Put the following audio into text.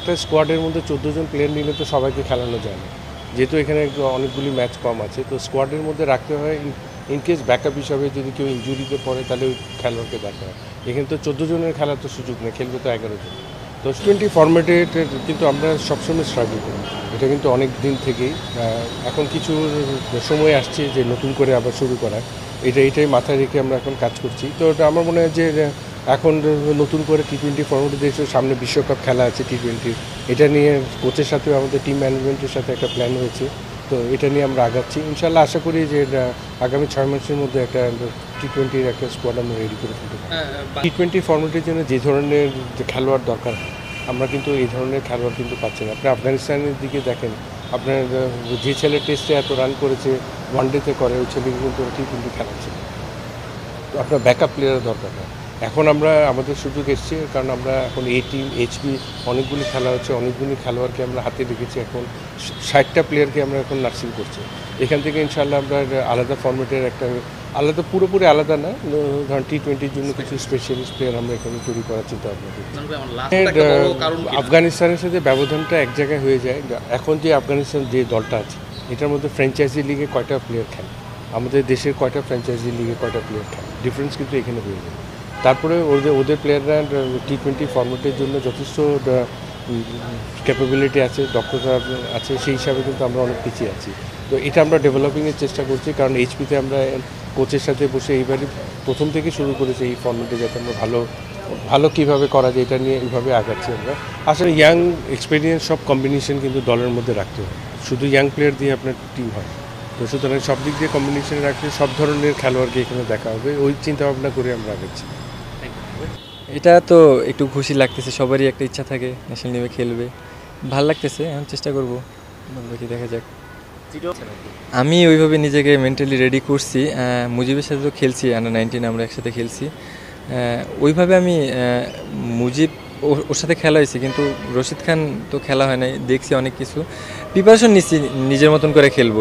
একটা স্কোয়াডের মধ্যে চোদ্দ জন প্লেয়ার নিলে তো সবাইকে খেলানো যায় না। যেহেতু এখানে অনেকগুলি ম্যাচ কম আছে, তো স্কোয়াডের মধ্যে রাখতে হয় ইনকেস ব্যাকআপ হিসাবে যদি কেউ ইঞ্জুরিতে পড়ে তাহলে ওই খেলোয়াড়কে দেখা হয়। এখানে তো চোদ্দ জনের খেলার তো সুযোগ নেই, খেলবে তো এগারো জন। তো টোয়েন্টি ফর্মেটে কিন্তু আমরা সবসময় স্ট্রাগল করি। এটা কিন্তু অনেক দিন থেকেই এখন কিছু সময় আসছে যে নতুন করে আবার শুরু করা এটা, এটাই মাথায় রেখে আমরা এখন কাজ করছি। তো এটা আমার মনে হয় যে এখন নতুন করে টি টোয়েন্টি ফর্মেটে দিয়েছে সামনে বিশ্বকাপ খেলা আছে টি টোয়েন্টির এটা নিয়ে কোচের সাথেও আমাদের টিম ম্যানেজমেন্টের সাথে একটা প্ল্যান হয়েছে। তো এটা নিয়ে আমরা আগাচ্ছি। ইনশাল্লাহ আশা করি যে আগামী ছয় মাসের মধ্যে একটা টি টোয়েন্টির একটা স্কোয়াড আমরা রেডি করে ফেলতে পারি টি টোয়েন্টি ফর্মেটের জন্য যে ধরনের যে খেলোয়াড় দরকার আমরা কিন্তু এই ধরনের খেলোয়াড় কিন্তু পাচ্ছি না। আপনি আফগানিস্তানের দিকে দেখেন আপনার যে ছেলে টেস্টে এত রান করেছে ওয়ানডেতে করে ওই ছেলেকে কিন্তু টি টোয়েন্টি খেলাচ্ছে। আপনার ব্যাকআপ প্লেয়ারের দরকার হয়। এখন আমরা আমাদের সুযোগ এসছে কারণ আমরা এখন এ টিম এইচপি অনেকগুলি খেলা হচ্ছে অনেকগুলি খেলোয়াড়কে আমরা হাতে রেখেছি এখন ষাটটা প্লেয়ারকে আমরা এখন নার্সিং করছি। এখান থেকে ইনশাল্লাহ আমরা আলাদা ফর্মেটের একটা আলাদা পুরোপুরি আলাদা না ধরেন টি টোয়েন্টির জন্য কিছু স্পেশালিস্ট প্লেয়ার আমরা এখানে তৈরি করার চিন্তা ভাবনা করছি। আফগানিস্তানের সাথে ব্যবধানটা এক জায়গায় হয়ে যায় এখন যে আফগানিস্তান যে দলটা আছে এটার মধ্যে ফ্র্যাঞ্চাইজি লিগে কয়টা প্লেয়ার খেলে? আমাদের দেশের কয়টা ফ্র্যাঞ্চাইজি লিগে কয়টা প্লেয়ার খেলে? ডিফারেন্স কিন্তু এখানে হয়ে যায়। তারপরে ওদের ওদের প্লেয়াররা টি টোয়েন্টি ফর্মেটের জন্য যথেষ্ট ক্যাপাবিলিটি আছে দক্ষতা আছে, সেই হিসাবে কিন্তু আমরা অনেক পিছিয়ে আছি। তো এটা আমরা ডেভেলপিংয়ের চেষ্টা করছি, কারণ এইচপিতে আমরা কোচের সাথে বসে এইবারই প্রথম থেকে শুরু করেছি এই ফর্মেটে যাতে আমরা ভালো ভালো কীভাবে করা যায় এটা নিয়ে এইভাবে আগাচ্ছি আমরা। আসলে ইয়াং এক্সপিরিয়েন্স সব কম্বিনেশন কিন্তু দলের মধ্যে রাখতে হয়। শুধু ইয়াং প্লেয়ার দিয়ে আপনার টিম হয়। তো সুতরাং সব দিক দিয়ে কম্বিনেশন রাখলে সব ধরনের খেলোয়াড়কে এখানে দেখা হবে, ওই চিন্তা ভাবনা করে আমরা আগাচ্ছি। এটা তো একটু খুশি লাগতেছে, সবারই একটা ইচ্ছা থাকে ন্যাশনাল টিমে খেলবে। ভালো লাগতেছে, এখন চেষ্টা করব বাকি দেখা যাক। আমি ওইভাবে নিজেকে মেন্টালি রেডি করছি মুজিবের সাথে তো খেলছি আন্ডার নাইনটিন আমরা একসাথে খেলছি। ওইভাবে আমি মুজিব ওর সাথে খেলা হয়েছে, কিন্তু রশিদ খান তো খেলা হয় নাই, দেখছি অনেক কিছু। প্রিপারেশন নিচ্ছি, নিজের মতন করে খেলব।